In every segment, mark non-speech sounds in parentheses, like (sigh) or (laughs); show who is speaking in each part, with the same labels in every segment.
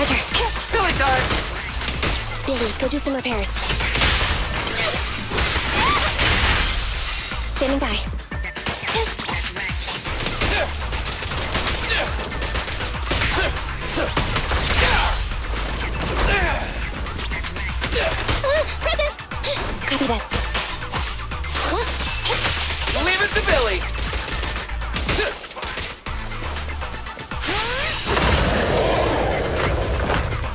Speaker 1: Roger. Billy time! Billy, go do some repairs. Standing by.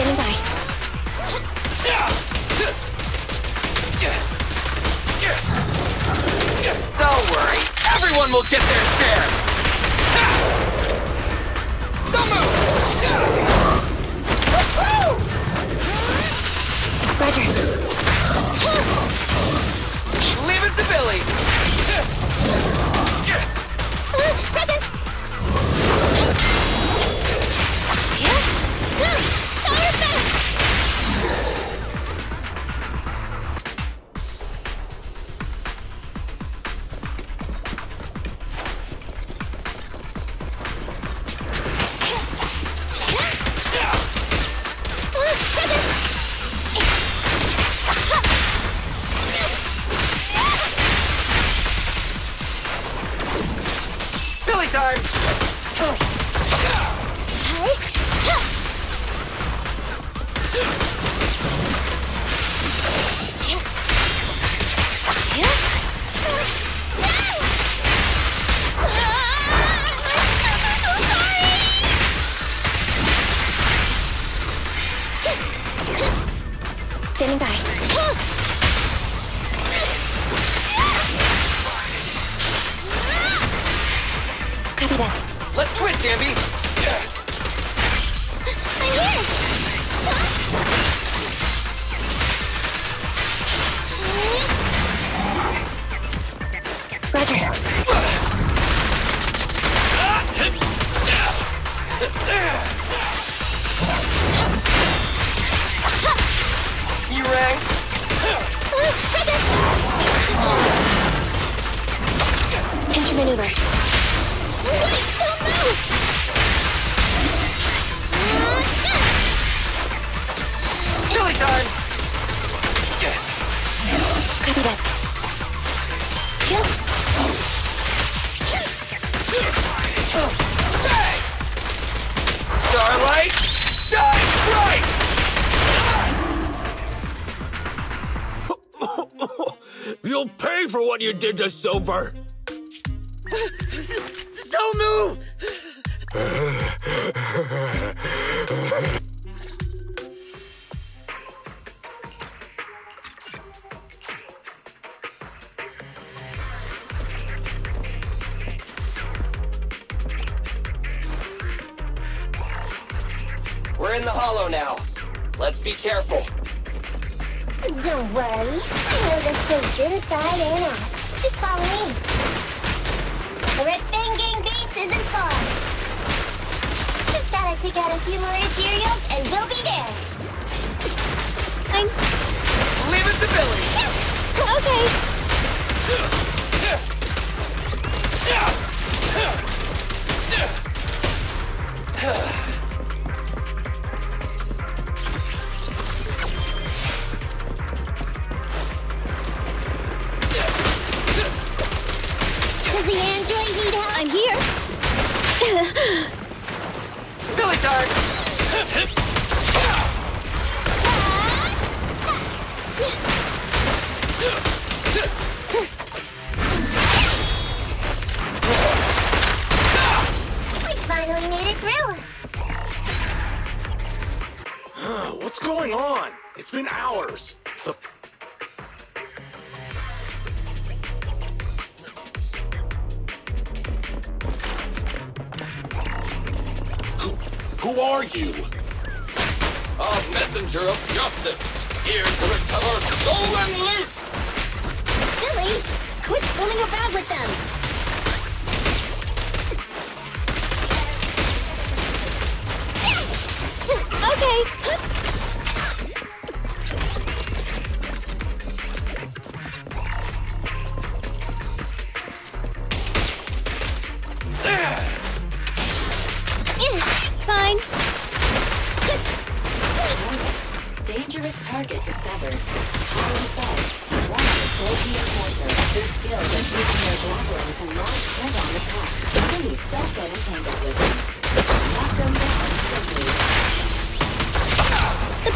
Speaker 1: Standing by.
Speaker 2: Don't worry, everyone will get their share.
Speaker 1: Copy that.
Speaker 2: Let's switch, Anby.
Speaker 1: I'm here. Roger.
Speaker 2: You rang.
Speaker 1: Pinch
Speaker 2: time.
Speaker 1: Copy that.
Speaker 2: Bang! Starlight, shine bright! (laughs)
Speaker 3: You'll pay for what you did to Silver.
Speaker 2: Don't! We're in the hollow now. Let's be careful.
Speaker 4: Don't worry. I know this place inside and out. Just follow me. Red Fang Gang isn't far. Just gotta take out a few more materials and we'll be there.
Speaker 1: I'm
Speaker 2: Leave it to Billy.
Speaker 1: okay.
Speaker 4: Does
Speaker 5: hours. The
Speaker 3: Who are you?
Speaker 2: A messenger of justice, here to recover stolen
Speaker 6: The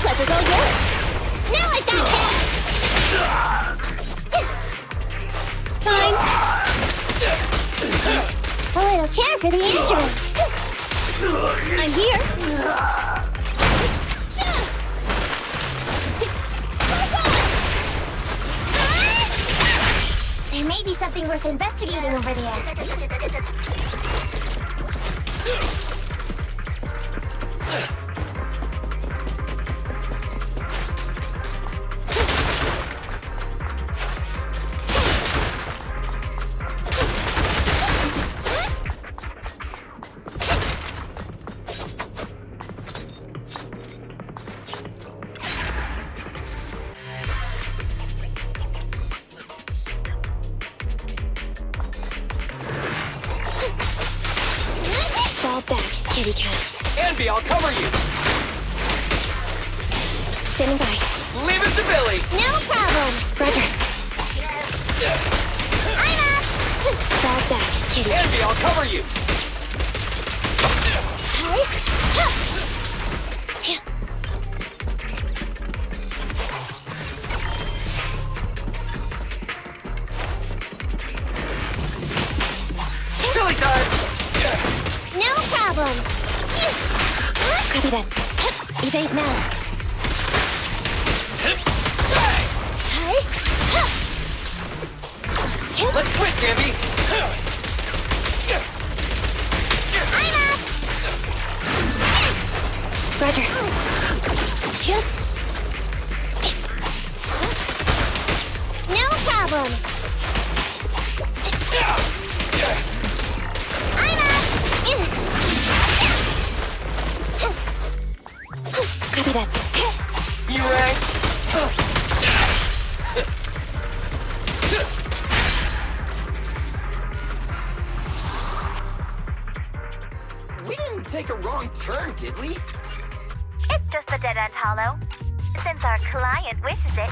Speaker 1: pleasure's all yours.
Speaker 4: Now I got. A little care for the android.
Speaker 1: I'm here.
Speaker 4: There may be something worth investigating over there.
Speaker 2: Anby, I'll cover you!
Speaker 1: Standing by.
Speaker 2: Leave it to Billy!
Speaker 4: No problem.
Speaker 1: Roger.
Speaker 4: I'm up.
Speaker 1: Fall back, kitty.
Speaker 2: Anby, I'll cover you! Billy Let's!
Speaker 4: I'm up. (laughs)
Speaker 1: Roger.
Speaker 4: No problem.
Speaker 2: We didn't take a wrong turn, did we?
Speaker 7: It's just a dead end hollow. Since our client wishes it,